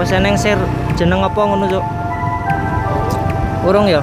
seneng sir. Jeneng apa ngono cuk? Urung ya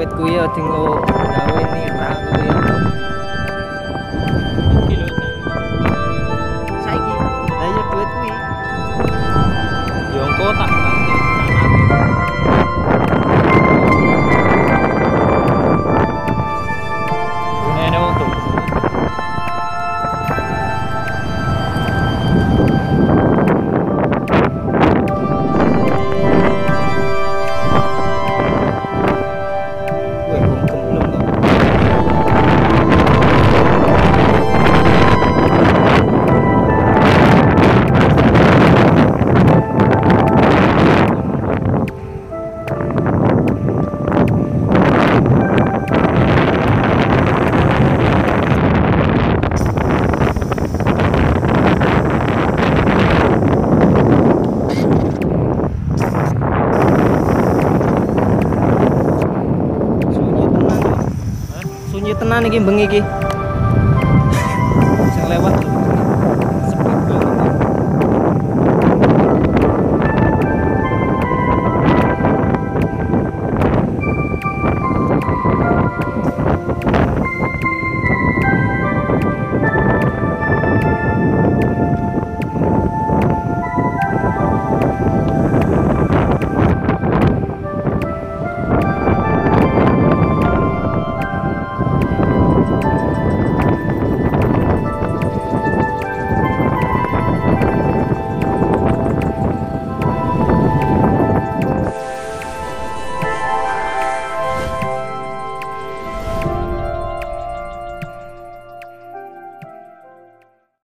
Duit kuwi ya dinggo gawe nira kuwi. Kilo Saiki lah ya duit kuwi. Yo engko tak 나는 게 멍이기.